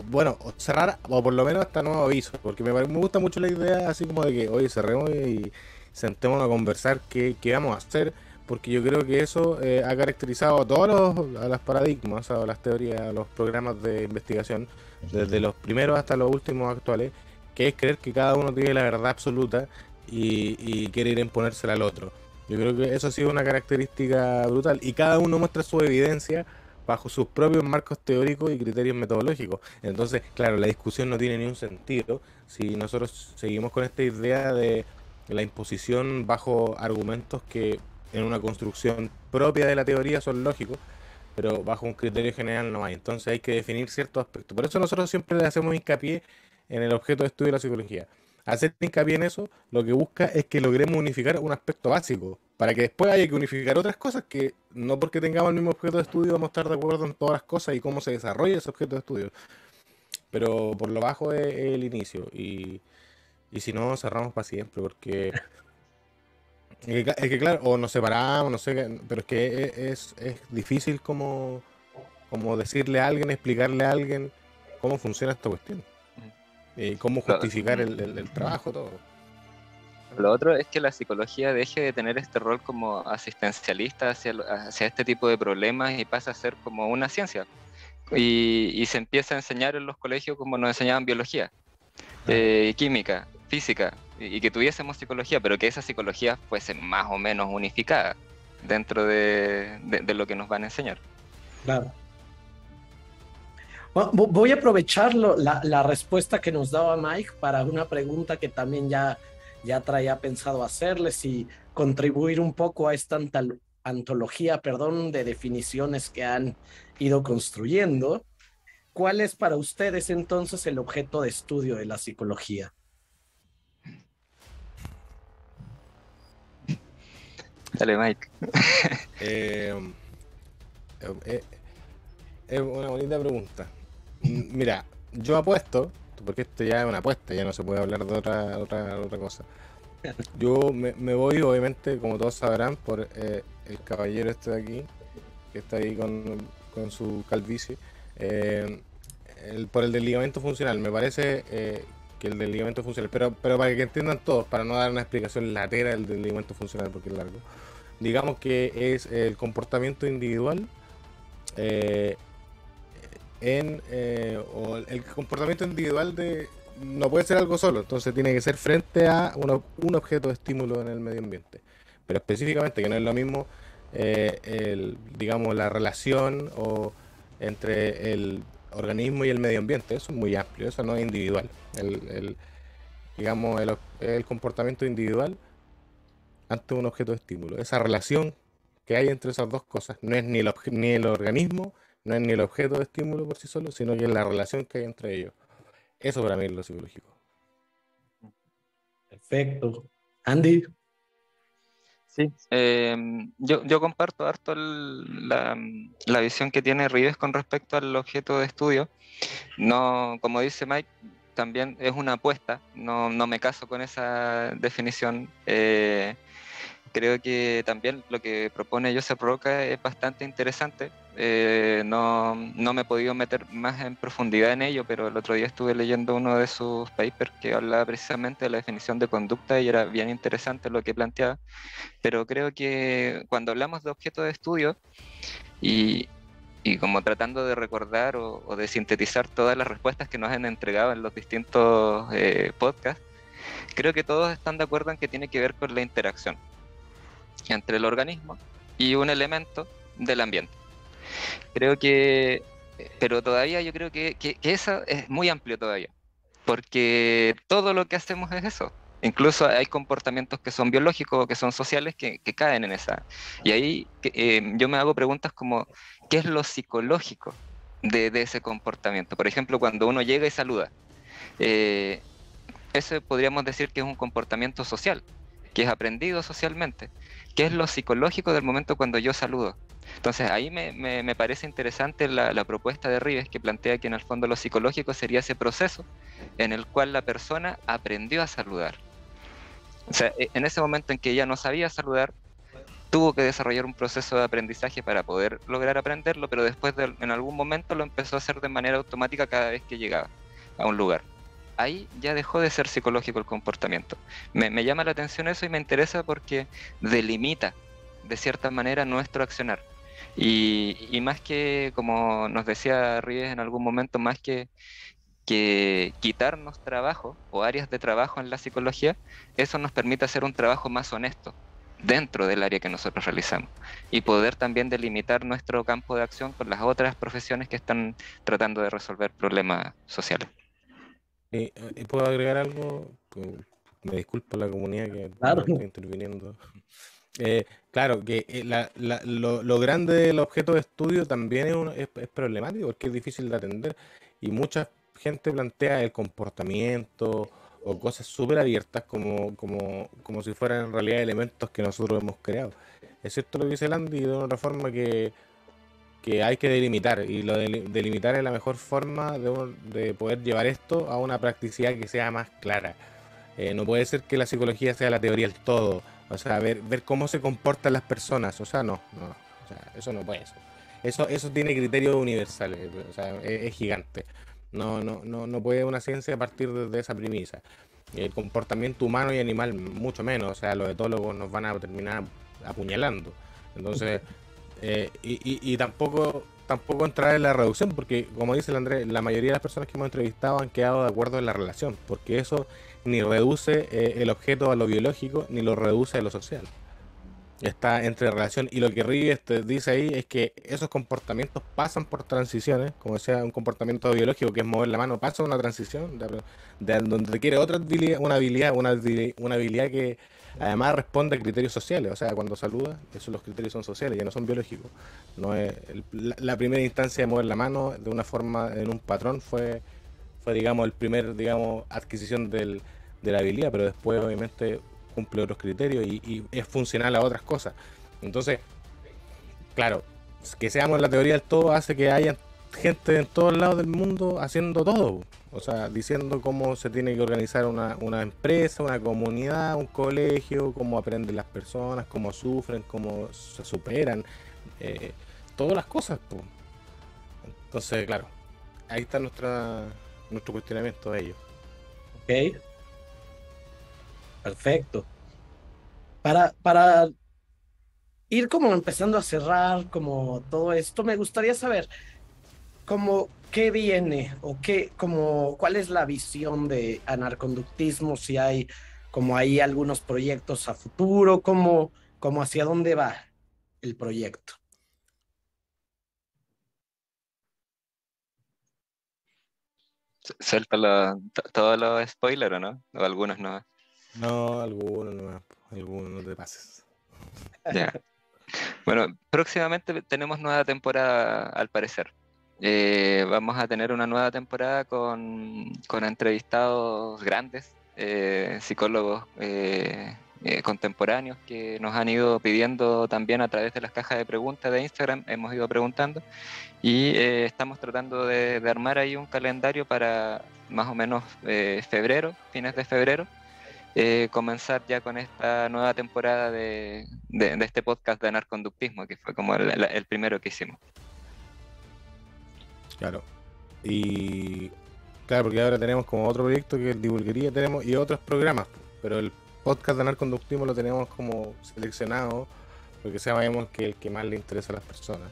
bueno, cerrar o por lo menos hasta nuevo aviso, porque me, me, gusta mucho la idea así como de que, oye, cerremos y sentémonos a conversar qué, qué vamos a hacer, porque yo creo que eso eh, ha caracterizado a todos los a las paradigmas, a las teorías, a los programas de investigación, desde los primeros hasta los últimos actuales, que es creer que cada uno tiene la verdad absoluta y, y querer imponérsela al otro. Yo creo que eso ha sido una característica brutal y cada uno muestra su evidencia bajo sus propios marcos teóricos y criterios metodológicos. Entonces, claro, la discusión no tiene ni un sentido si nosotros seguimos con esta idea de la imposición bajo argumentos que en una construcción propia de la teoría son lógicos, pero bajo un criterio general no hay. Entonces hay que definir ciertos aspectos. Por eso nosotros siempre le hacemos hincapié en el objeto de estudio de la psicología. Hacer hincapié en eso lo que busca es que logremos unificar un aspecto básico para que después haya que unificar otras cosas que no porque tengamos el mismo objeto de estudio vamos a estar de acuerdo en todas las cosas y cómo se desarrolla ese objeto de estudio. Pero por lo bajo es el inicio y, si no cerramos para siempre porque es que, claro, o nos separamos, no sé, pero es que es, difícil como, como decirle a alguien, explicarle a alguien cómo funciona esta cuestión. Y cómo justificar el, el trabajo, todo. Lo otro es que la psicología deje de tener este rol como asistencialista hacia, hacia este tipo de problemas y pasa a ser como una ciencia. Y, se empieza a enseñar en los colegios como nos enseñaban biología, eh, química, física, y, que tuviésemos psicología, pero que esa psicología fuese más o menos unificada dentro de, lo que nos van a enseñar. Claro. Voy a aprovechar la, la, respuesta que nos daba Mike para una pregunta que también ya ya traía pensado hacerles y contribuir un poco a esta antología, perdón, de definiciones que han ido construyendo. ¿Cuál es para ustedes entonces el objeto de estudio de la psicología? Dale, Mike. [laughs] Eh, eh, es una bonita pregunta. Mira, yo apuesto, porque esto ya es una apuesta, ya no se puede hablar de otra, otra, otra cosa. [laughs] Yo me, voy, obviamente, como todos sabrán, por eh, el caballero este de aquí, que está ahí con, su calvicie, eh, por el del ligamento funcional. Me parece eh, que el del ligamento funcional, pero, pero para que entiendan todos, para no dar una explicación latera del, del ligamento funcional, porque es largo, digamos que es el comportamiento individual en o el comportamiento individual de no puede ser algo solo, entonces tiene que ser frente a un objeto de estímulo en el medio ambiente. Pero específicamente, que no es lo mismo, eh, digamos, la relación entre el organismo y el medio ambiente, eso es muy amplio, eso no es individual. El, digamos, el, comportamiento individual ante un objeto de estímulo. Esa relación que hay entre esas dos cosas no es ni el organismo, no es ni el objeto de estímulo por sí solo, sino que es la relación que hay entre ellos. Eso para mí es lo psicológico. Perfecto. Andy. Sí, em, yo, comparto harto la, visión que tiene Rives con respecto al objeto de estudio. No, como dice Mike, también es una apuesta, no, me caso con esa definición. Eh, creo que también lo que propone Joseph Roca es bastante interesante. Eh, no, no, me he podido meter más en profundidad en ello, pero el otro día estuve leyendo uno de sus papers que hablaba precisamente de la definición de conducta y era bien interesante lo que planteaba. Pero creo que cuando hablamos de objeto de estudio y, y como tratando de recordar o, de sintetizar todas las respuestas que nos han entregado en los distintos eh, podcasts, creo que todos están de acuerdo en que tiene que ver con la interacción entre el organismo y un elemento del ambiente. Creo que, pero todavía yo creo que, que, eso es muy amplio todavía, porque todo lo que hacemos es eso. Incluso hay comportamientos que son biológicos que son sociales que, caen en esa. Y ahí eh, yo me hago preguntas como, ¿qué es lo psicológico de, de ese comportamiento? Por ejemplo, cuando uno llega y saluda, eh, eso podríamos decir que es un comportamiento social, que es aprendido socialmente. ¿Qué es lo psicológico del momento cuando yo saludo? Entonces ahí me, me, parece interesante la, la, propuesta de Rives que plantea que en el fondo lo psicológico sería ese proceso en el cual la persona aprendió a saludar. O sea, e, en ese momento en que ella no sabía saludar, tuvo que desarrollar un proceso de aprendizaje para poder lograr aprenderlo, pero después en algún momento lo empezó a hacer de manera automática cada vez que llegaba a un lugar. Ahí ya dejó de ser psicológico el comportamiento. Me, me llama la atención eso y me interesa porque delimita de cierta manera nuestro accionar. Y, más que, como nos decía Ríes en algún momento, más que, que quitarnos trabajo o áreas de trabajo en la psicología, eso nos permite hacer un trabajo más honesto dentro del área que nosotros realizamos y poder también delimitar nuestro campo de acción con las otras profesiones que están tratando de resolver problemas sociales. Eh, eh, ¿Puedo agregar algo? Me disculpo la comunidad que está interviniendo. [laughs] Eh, claro, que eh, lo, grande del objeto de estudio también es, es, problemático porque es difícil de atender y mucha gente plantea el comportamiento o cosas súper abiertas como, como, como si fueran en realidad elementos que nosotros hemos creado. Es cierto lo que dice Landy de una forma que, que hay que delimitar y lo de delimitar es la mejor forma de, de poder llevar esto a una practicidad que sea más clara. Eh, no puede ser que la psicología sea la teoría del todo o sea, ver, ver cómo se comportan las personas. O sea, no, no. O sea, eso no puede ser. Eso, eso tiene criterios universales. O sea, es, gigante. No, no, no, no puede una ciencia partir de, esa premisa. El comportamiento humano y animal, mucho menos. O sea, los etólogos nos van a terminar apuñalando. Entonces, [laughs] eh, y, y, tampoco tampoco entrar en la reducción, porque como dice el Andrés, la mayoría de las personas que hemos entrevistado han quedado de acuerdo en la relación, porque eso ni reduce eh, el objeto a lo biológico, ni lo reduce a lo social. Está entre relación. Y lo que Rives dice ahí es que esos comportamientos pasan por transiciones, como sea un comportamiento biológico que es mover la mano, pasa una transición de, donde quiere otra una habilidad, una, una habilidad que además responde a criterios sociales. O sea, cuando saluda, esos los criterios son sociales, ya no son biológicos. No es, la, primera instancia de mover la mano de una forma, en un patrón, fue fue, digamos, el primer, digamos, adquisición del, de la habilidad, pero después obviamente cumple otros criterios y, es funcional a otras cosas. Entonces, claro, que seamos la teoría del todo hace que haya gente en todos lados del mundo haciendo todo. O sea, diciendo cómo se tiene que organizar una, una empresa, una comunidad, un colegio, cómo aprenden las personas, cómo sufren, cómo se superan, eh, todas las cosas. Entonces, claro, ahí está nuestra, nuestro cuestionamiento de ello. Ok. Perfecto. Para, para ir como empezando a cerrar como todo esto, me gustaría saber como qué viene o qué, como cuál es la visión de anarconductismo, si hay como ahí algunos proyectos a futuro, como, como hacia dónde va el proyecto. Suelta todos los spoilers, ¿o no? O algunos no. No, algunos no, algunos no te pases. Ya. Bueno, próximamente tenemos nueva temporada al parecer. Eh, vamos a tener una nueva temporada con, con entrevistados grandes, eh, psicólogos eh, contemporáneos que nos han ido pidiendo también a través de las cajas de preguntas de Instagram, hemos ido preguntando y estamos tratando de, armar ahí un calendario para más o menos febrero, fines de febrero, comenzar ya con esta nueva temporada de, de, este podcast de anarconductismo, que fue como el primero que hicimos. Claro. Y claro, porque ahora tenemos como otro proyecto que es Divulguería tenemos y otros programas, pero el podcast de Narconductismo lo tenemos como seleccionado porque sabemos que es el que más le interesa a las personas.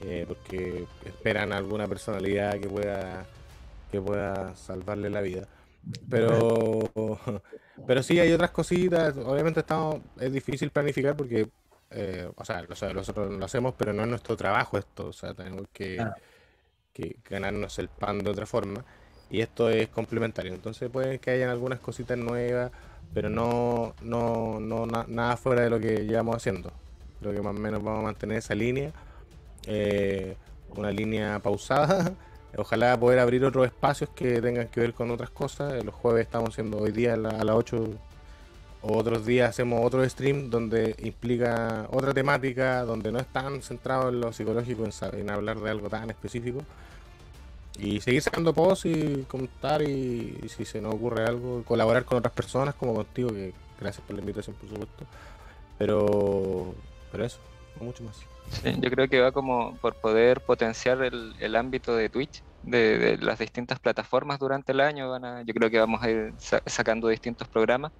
Eh, porque esperan alguna personalidad que pueda que pueda salvarle la vida. Pero [laughs] pero sí hay otras cositas, obviamente estamos es difícil planificar porque eh, o sea, nosotros lo hacemos, pero no es nuestro trabajo esto, o sea, tenemos que que ganarnos el pan de otra forma. Y esto es complementario. Entonces puede que hayan algunas cositas nuevas, pero no, no, no nada fuera de lo que llevamos haciendo. Creo que más o menos vamos a mantener esa línea. Eh, una línea pausada. [laughs] Ojalá poder abrir otros espacios que tengan que ver con otras cosas. Los jueves estamos haciendo hoy día a, las 8 otros días hacemos otro stream donde implica otra temática, donde no es tan centrado en lo psicológico, en, hablar de algo tan específico. Y seguir sacando posts y comentar y, si se nos ocurre algo, colaborar con otras personas como contigo, que gracias por la invitación por supuesto. Pero, pero eso, mucho más. yo creo que va como por poder potenciar el, ámbito de Twitch, de, las distintas plataformas durante el año. Van yo creo que vamos a ir sacando distintos programas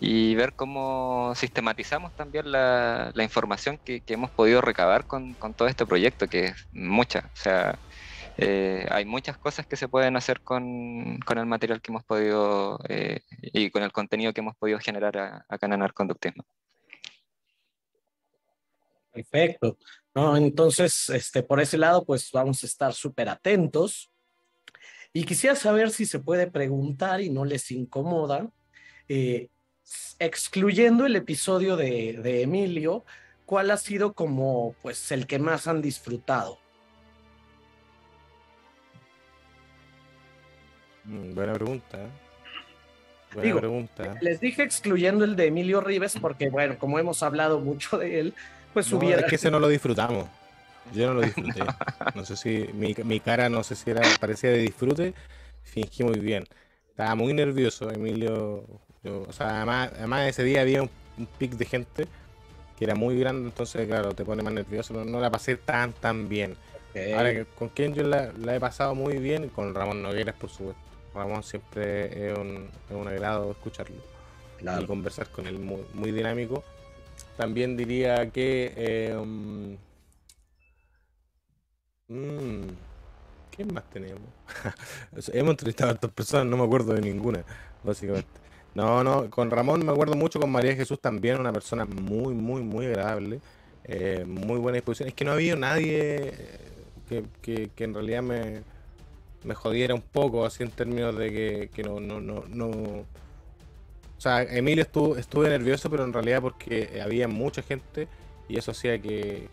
y ver cómo sistematizamos también la, información que, hemos podido recabar con, todo este proyecto, que es mucha. O sea, eh, hay muchas cosas que se pueden hacer con, el material que hemos podido eh, y con el contenido que hemos podido generar acá en Anarconductismo. Perfecto. Entonces, este, por ese lado, pues vamos a estar súper atentos. Y quisiera saber si se puede preguntar y no les incomoda, eh, excluyendo el episodio de, Emilio, ¿cuál ha sido como pues el que más han disfrutado? Buena pregunta. ¿eh? Buena pregunta. Les dije excluyendo el de Emilio Rives porque, bueno, como hemos hablado mucho de él, pues hubiera... Es que ese no lo disfrutamos. Yo no lo disfruté. [laughs] No sé si mi, mi cara, no sé si era parecía de disfrute. Fingí muy bien. Estaba muy nervioso. Emilio o sea, además, además ese día había un, pic de gente que era muy grande, entonces, claro, te pone más nervioso. No, la pasé tan, tan bien. Ahora, con quien yo la, he pasado muy bien, con Ramón Nogueras, por supuesto. Ramón siempre es un, es un agrado escucharlo y conversar con él, muy, muy dinámico. También diría que. Eh, um, mm, ¿Quién más tenemos? [laughs] Hemos entrevistado a otras personas, no me acuerdo de ninguna, básicamente. No, no, con Ramón me acuerdo mucho, con María Jesús también, una persona muy, muy, muy agradable, eh, muy buena disposición. Es que no había nadie eh, que, que, en realidad me, me, jodiera un poco, así en términos de que, que no, no, no, no. O sea, Emilio estuvo, estuve nervioso, pero en realidad porque había mucha gente y eso hacía que,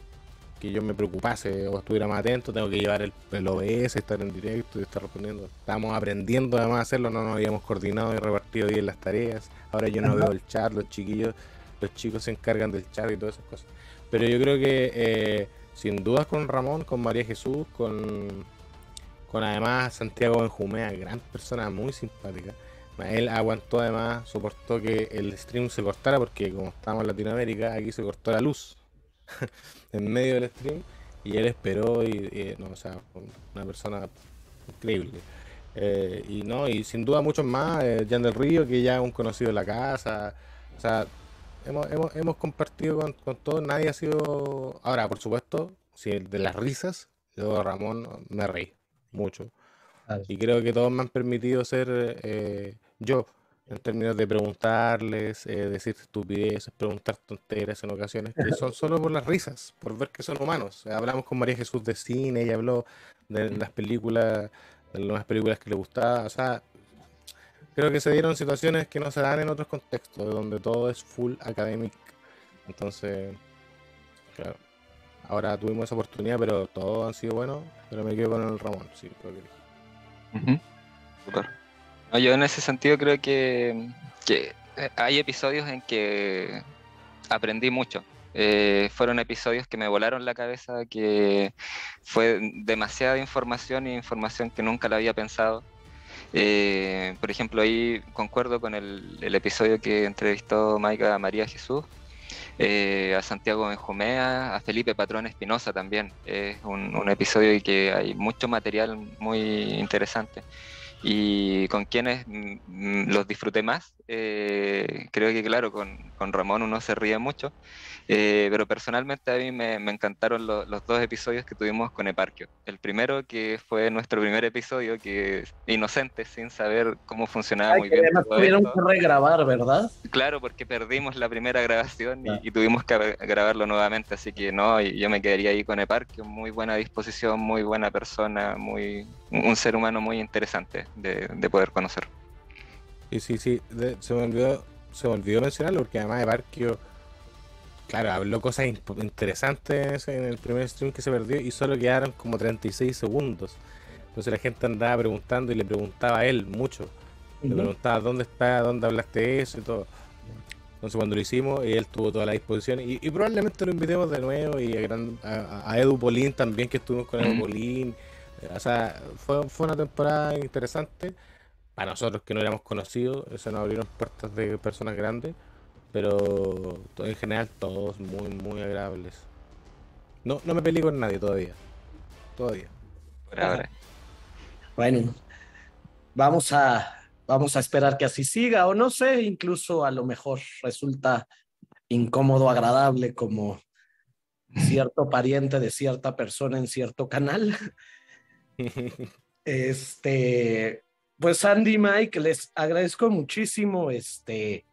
que yo me preocupase o estuviera más atento, tengo que llevar el, el OBS, estar en directo y estar respondiendo. Estábamos aprendiendo además a hacerlo, no nos habíamos coordinado y repartido bien las tareas. Ahora yo no veo el chat, los chiquillos, los chicos se encargan del chat y todas esas cosas. Pero yo creo que eh, sin dudas con Ramón, con María Jesús, con, con además Santiago Benjumea, gran persona, muy simpática. Él aguantó además, soportó que el stream se cortara porque como estamos en Latinoamérica, aquí se cortó la luz [laughs] en medio del stream y él esperó y, no, o sea, una persona increíble. Eh, y no, y sin duda muchos más, eh, Jan del Río, que ya es un conocido de la casa, o sea, hemos, hemos, hemos compartido con, con todos, nadie ha sido, ahora por supuesto, si de las risas, yo Ramón me reí mucho. Y creo que todos me han permitido ser eh, yo, en términos de preguntarles, eh, decir estupideces, preguntar tonteras en ocasiones, que son solo por las risas, por ver que son humanos. Hablamos con María Jesús de cine, ella habló de las películas, de las películas que le gustaban, o sea, creo que se dieron situaciones que no se dan en otros contextos, donde todo es full academic. Entonces, claro, ahora tuvimos esa oportunidad, pero todos han sido buenos, pero me quedo con el Ramón, sí, creo que yo en ese sentido creo que, eh, hay episodios en que aprendí mucho. Eh, fueron episodios que me volaron la cabeza, que fue demasiada información y información que nunca la había pensado. Eh, por ejemplo, ahí concuerdo con el, episodio que entrevistó Maica a María Jesús, a Santiago Benjumea, a Felipe Patrón Espinosa también. Es un, un episodio en que hay mucho material muy interesante y con quienes mm, mm, los disfruté más. Eh, creo que, claro, con, con, Ramón uno se ríe mucho, eh, pero personalmente a mí me, me encantaron los dos episodios que tuvimos con Eparquio. El primero, que fue nuestro primer episodio, que inocente, sin saber cómo funcionaba muy bien. Además tuvieron que regrabar, ¿verdad? Claro, porque perdimos la primera grabación y, tuvimos que grabarlo nuevamente, así que no, yo me quedaría ahí con Eparquio, muy buena disposición, muy buena persona, muy un ser humano muy interesante de, poder conocer. Sí, sí, sí, se me olvidó, se me olvidó mencionarlo porque además Eparquio Claro, habló cosas interesantes en el primer stream que se perdió y solo quedaron como 36 segundos. Entonces la gente andaba preguntando y le preguntaba a él mucho. Le preguntaba dónde está, dónde hablaste eso y todo. Entonces cuando lo hicimos, él tuvo toda la disposición y, probablemente lo invitemos de nuevo y a, Edu Polín también, que estuvimos con Edu Polín. O sea, fue, fue una temporada interesante para nosotros que no éramos conocidos. Eso nos abrieron puertas de personas grandes pero en general todos muy, muy agradables. No, no me peleé con nadie todavía. Todavía. Bueno, vamos a, vamos a esperar que así siga, o no sé, incluso a lo mejor resulta incómodo, agradable como cierto pariente de cierta persona en cierto canal. [laughs] Este, pues Andy Mike, les agradezco muchísimo este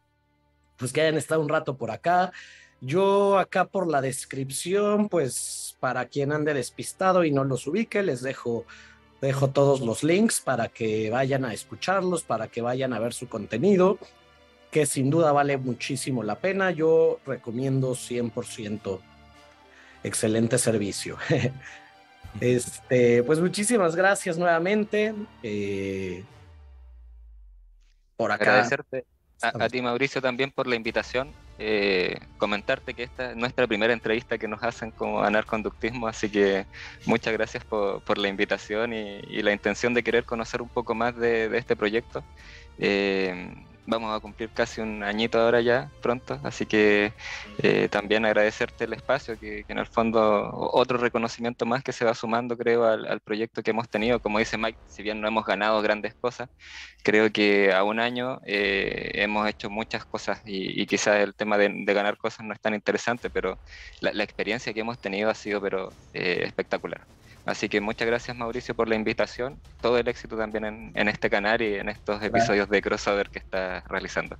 pues que hayan estado un rato por acá. Yo acá por la descripción, pues para quien ande despistado y no los ubique, les dejo, dejo todos los links para que vayan a escucharlos, para que vayan a ver su contenido, que sin duda vale muchísimo la pena. Yo recomiendo 100% excelente servicio. [laughs] este, pues muchísimas gracias nuevamente. Eh, por acá. A, ti, Mauricio, también por la invitación. Eh, comentarte que esta es nuestra primera entrevista que nos hacen como anarconductismo, así que muchas gracias por, la invitación y, la intención de querer conocer un poco más de, este proyecto. Eh, vamos a cumplir casi un añito ahora ya, pronto, así que eh, también agradecerte el espacio, que, en el fondo otro reconocimiento más que se va sumando, creo, al, proyecto que hemos tenido. Como dice Mike, si bien no hemos ganado grandes cosas, creo que a un año eh, hemos hecho muchas cosas y, quizás el tema de, ganar cosas no es tan interesante, pero la, experiencia que hemos tenido ha sido pero eh, espectacular. Así que muchas gracias Mauricio por la invitación. Todo el éxito también en, este canal y en estos episodios de crossover que estás realizando.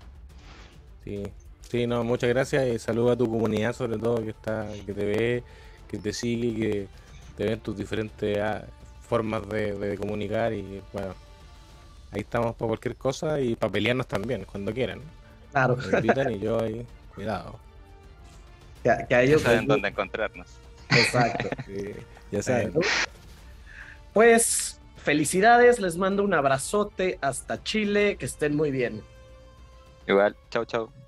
Sí, sí, no, muchas gracias y saludo a tu comunidad sobre todo que está, que te ve, que te sigue, que te ven tus diferentes ah, formas de, comunicar y bueno, ahí estamos para cualquier cosa y para pelearnos también, cuando quieran. Claro. Me invitan y yo ahí, cuidado. Que, que ellos saben dónde encontrarnos. Exacto. [laughs] ya saben. Pues felicidades, les mando un abrazote hasta Chile, que estén muy bien. Igual, chao, chao.